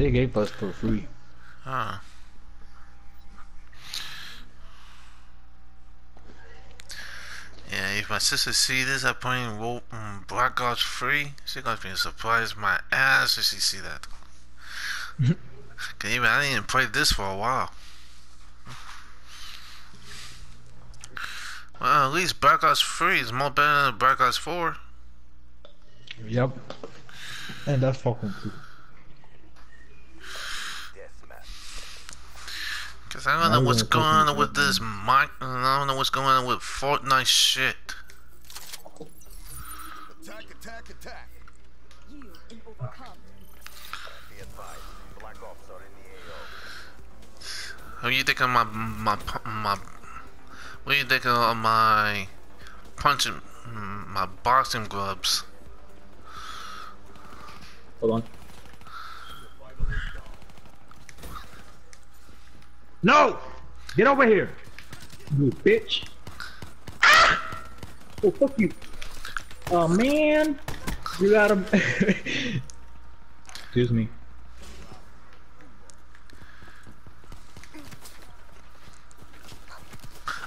They gave us for free. Ah. Yeah, if my sister see this, I playing Wo- um, Black Ops free, she gonna be surprised my ass if she see that. Cause even I didn't even play this for a while. Well, at least Black Ops free is more better than Black Ops 4. Yep. And that's fucking cool. Cause I don't Now know we're what's gonna going on with this mic. I don't know what's going on with Fortnite shit. Attack, attack, attack. You and overcome. Be advised, Black Ops are in the AO. What do you think of my my my? What do you think of my punching my boxing gloves? Hold on. No! Get over here! You bitch! Ah! Oh, fuck you! Oh, man! You got him. Excuse me.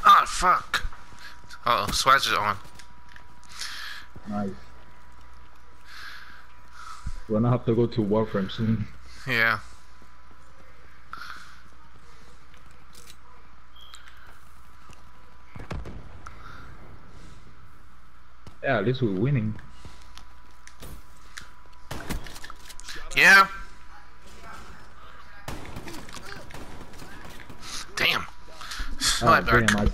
Ah, fuck! Uh oh, is on. Nice. We're gonna have to go to Warframe soon. Yeah. Yeah, at least we're winning. Yeah. Damn. Oh, damn, I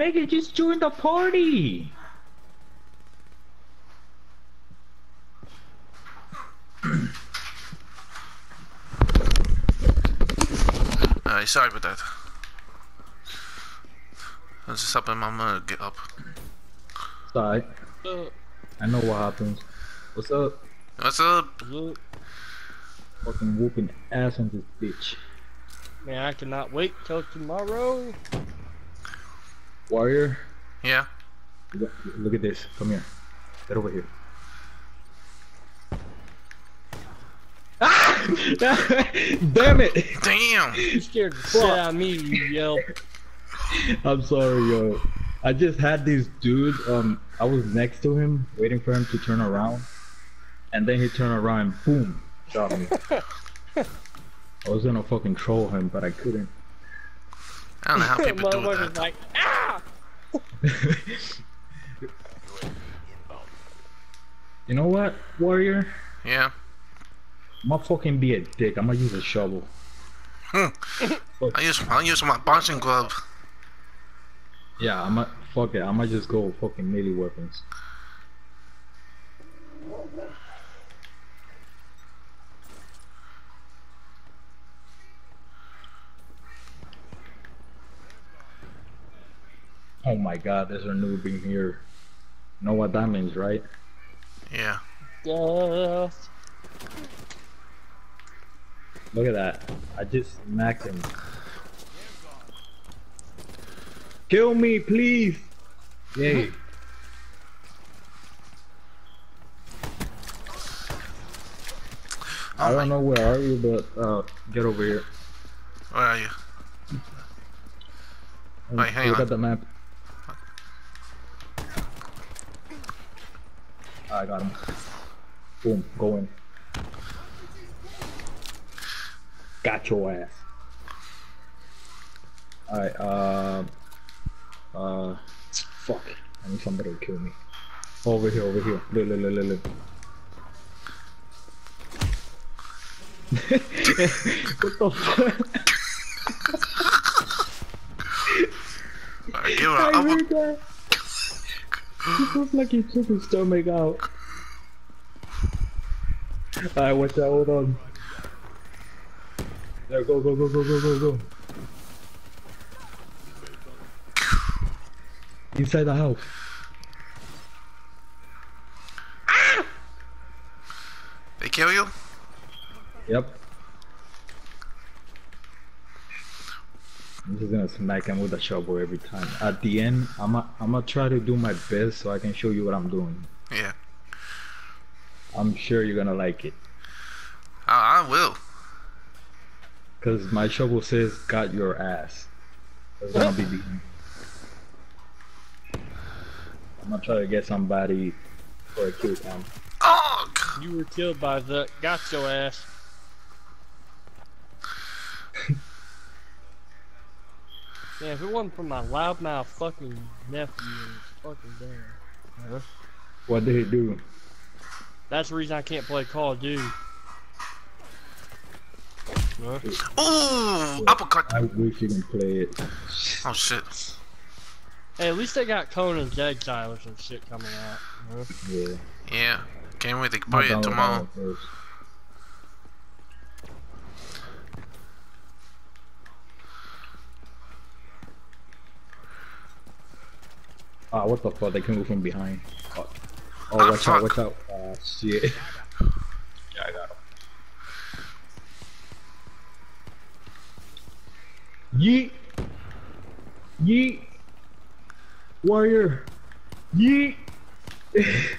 told her. Just join the party! Alright, sorry about that. I was just helping my mother get up. Sorry. I know what happens. What's up? What's up? Fucking whooping ass on this bitch. Man, I cannot wait till tomorrow. Warrior, Yeah. look, look at this. Come here. Get over here. Ah! Damn it! Damn! You scared the shit out of me, you yelp. I'm sorry, yo. I just had this dude. Um, I was next to him, waiting for him to turn around, and then he turned around and boom, shot me. I was gonna fucking troll him, but I couldn't. I don't know how people do that. like, ah! you know what, Warrior? Yeah. I'm gonna fucking be a dick. I'm gonna use a shovel. Hmm. I use I use my boxing glove. Yeah, I'm gonna fuck it. I'm gonna just go fucking melee weapons. Oh my god, there's a noob in here. Know what that means, right? Yeah. Death. Look at that. I just smacked him. Kill me, please! Yay. I Oh my, don't know where are you, but uh, get over here. where are you? Wait, hang Look on. at the map. I got him. Boom, go in. Got your ass. Alright, uh, uh, fuck. I need somebody to kill me. Over here, over here. Look, look, look, look, what the fuck? Give it I it looks like he took his stomach out. Alright, watch out, hold on. There, go, go, go, go, go, go, go. Inside the house. Ah! They kill you? Yep. I'm just gonna smack him with a shovel every time. At the end, I'm i I'm gonna try to do my best so I can show you what I'm doing. Yeah. I'm sure you're gonna like it. I, I will. Cause my shovel says got your ass. It's gonna be behind. I'm gonna try to get somebody for a kill cam. Oh, You were killed by the. Got your ass. Yeah, if it wasn't for my loudmouth fucking nephew and his fucking dad. What did he do? That's the reason I can't play Call of Duty. Huh? Ooh, uppercut. I wish you can play it. Oh shit. Hey, at least they got Conan's Exile or some shit coming out. Huh? Yeah. Yeah. Can't wait to play it download that tomorrow. Ah, what the fuck? They can move from behind. Oh, oh watch out, watch out. Ah, shit. yeah, I got him. Yeet! Yeet! Warrior! Yeet!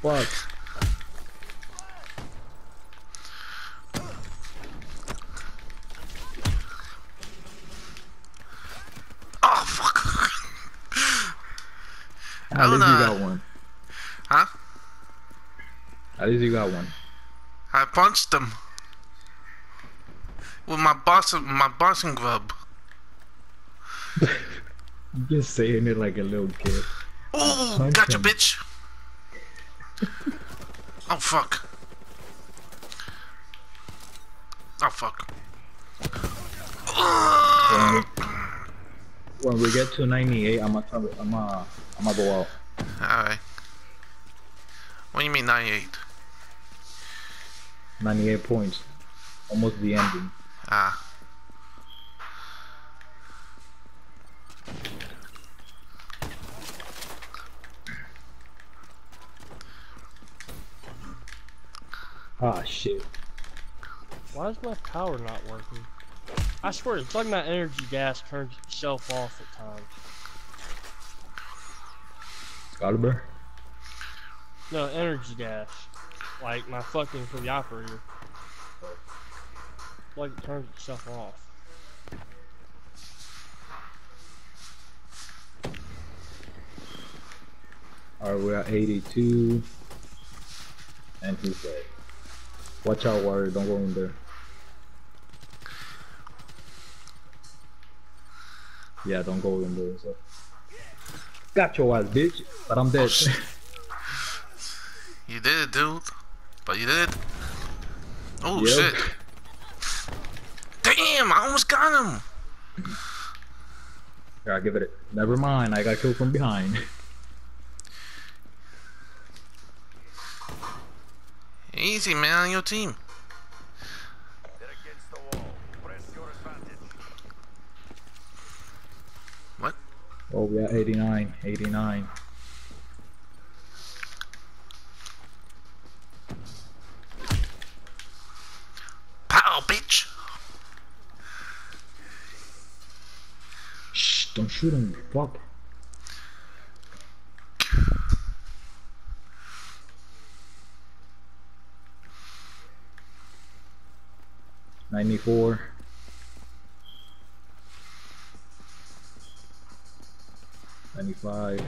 fuck. At least you got one. Huh? At least you got one. I punched him with my boss, my boxing glove. You're just saying it like a little kid. Ooh, Punch gotcha, him. bitch. Oh fuck. Oh fuck. When, when we get to 98, I'm gonna I'm gonna, I'm gonna go out. Alright. What do you mean 98? 98 points. Almost the ending. Ah. Ah shit. Why is my power not working? I swear, it's like my energy gas turns itself off at times. Excalibur? No, energy gas. Like my fucking for the operator. Like it turns itself off. Alright, we're at 82. And he's dead. Watch out, Warrior. Don't go in there. Yeah, don't go in there. So. Got your ass, bitch. But I'm dead. Oh, shit. You did, dude. But you did. Oh Yep. shit. Damn, I almost got him. Here, I'll give it. A, never mind. I got killed from behind. Easy, man, on your team. Oh, we're at 89. 89. Pow, bitch. Shh, don't shoot him. Fuck. Ninety-four. I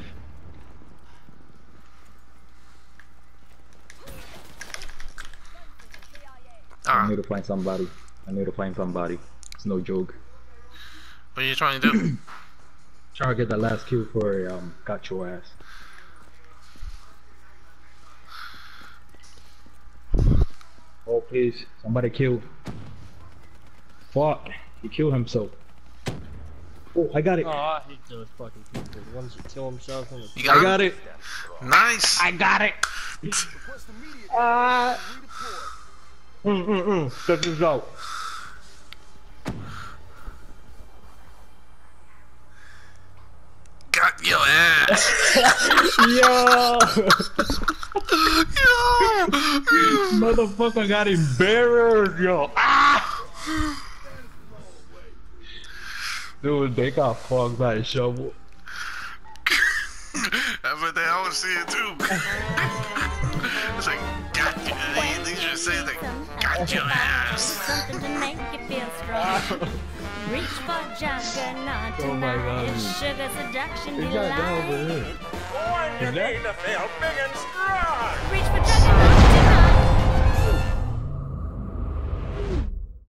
Ah, need to find somebody. I need to find somebody. It's no joke. what are you trying to do? Try to get the last kill for um got your ass. Oh please, somebody kill. Fuck, he killed himself. Oh, I got it. Oh, I hate those fucking people. The ones that kill themselves on the You got, I got it. Nice. I got it. Ah. Mm mm mm. Check this out. Got your ass. Yo. Yo. Motherfucker got embarrassed, yo. Ah! Dude, they got fucked by a shovel. I bet they always see it too. it's like, got you. They, they just say like, got your ass. Something to make you feel strong. Reach for Juggernog Oh my tonight. God. Sugar seduction This guy down over delight. here. You need to feel big and strong. Reach for Juggernog